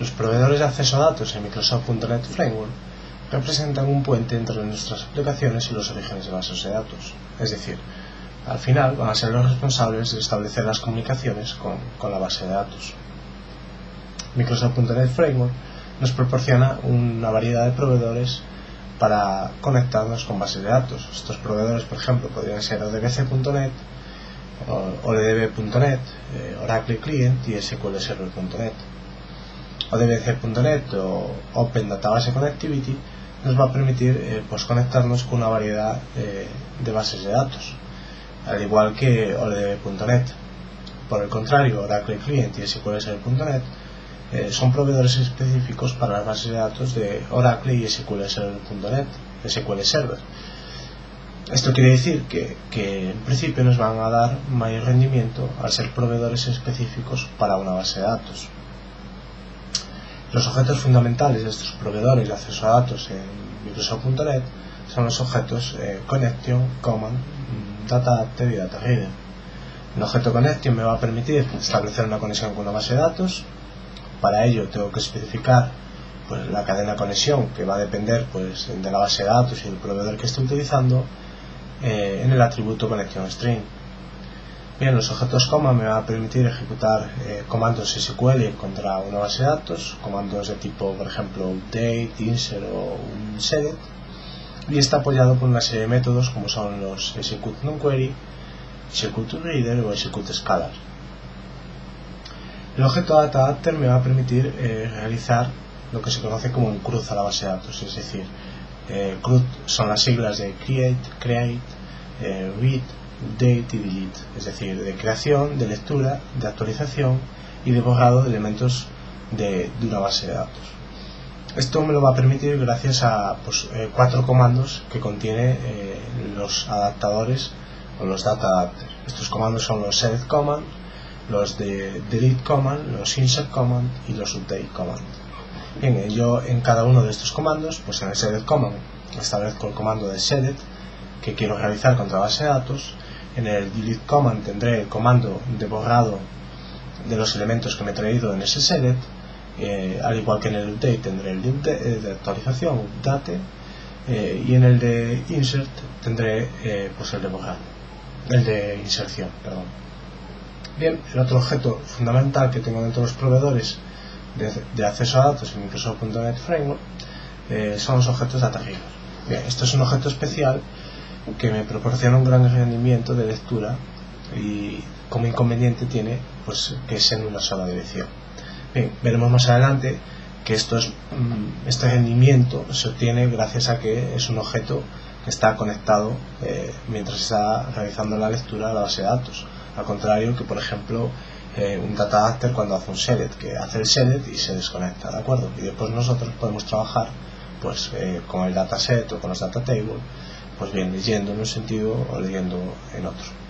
Los proveedores de acceso a datos en Microsoft.NET Framework representan un puente entre nuestras aplicaciones y los orígenes de bases de datos. Es decir, al final van a ser los responsables de establecer las comunicaciones con, con la base de datos. Microsoft.NET Framework nos proporciona una variedad de proveedores para conectarnos con bases de datos. Estos proveedores, por ejemplo, podrían ser odbc.net, odb.net, eh, Oracle Client y SQL Server.net. ODBC.net o Open Database Connectivity nos va a permitir eh, pues conectarnos con una variedad eh, de bases de datos, al igual que ODB.net. Por el contrario, Oracle Client y SQL Server.net eh, son proveedores específicos para las bases de datos de Oracle y SQL Server.net, SQL Server. Esto quiere decir que, que, en principio nos van a dar mayor rendimiento al ser proveedores específicos para una base de datos. Los objetos fundamentales de estos proveedores de acceso a datos en Microsoft.net son los objetos eh, Connection, Command, Data Adapter y Data Reader. Un objeto Connection me va a permitir establecer una conexión con una base de datos. Para ello tengo que especificar pues, la cadena de conexión que va a depender pues, de la base de datos y del proveedor que esté utilizando eh, en el atributo Connection String Bien, los objetos coma me va a permitir ejecutar eh, comandos SQL contra una base de datos, comandos de tipo, por ejemplo, update, insert o un set, y está apoyado por una serie de métodos como son los execute non-query, execute reader o execute scalar. El objeto data adapter me va a permitir eh, realizar lo que se conoce como un CRUD a la base de datos, es decir, eh, CRUD son las siglas de create, create, eh, read, date y delete, es decir, de creación, de lectura, de actualización y de borrado de elementos de, de una base de datos. Esto me lo va a permitir gracias a pues, eh, cuatro comandos que contiene eh, los adaptadores o los data adapters. Estos comandos son los select command, los de delete command, los insert command y los update command. Bien, yo en cada uno de estos comandos, pues en el select command establezco el comando de select que quiero realizar contra base de datos en el delete command tendré el comando de borrado de los elementos que me he traído en ese select. Eh, al igual que en el update tendré el de, de actualización update eh, y en el de insert tendré eh, pues el de borrado el de inserción perdón. Bien el otro objeto fundamental que tengo dentro de los proveedores de, de acceso a datos en Microsoft.NET Framework eh, son los objetos data bien esto es un objeto especial que me proporciona un gran rendimiento de lectura y como inconveniente tiene pues que es en una sola dirección. Bien, veremos más adelante que esto es, mm, este rendimiento se obtiene gracias a que es un objeto que está conectado eh, mientras está realizando la lectura a la base de datos. Al contrario que, por ejemplo, eh, un data adapter cuando hace un select, que hace el select y se desconecta, ¿de acuerdo? Y después nosotros podemos trabajar pues eh, con el dataset o con los data table pues bien, leyendo en un sentido o leyendo en otro.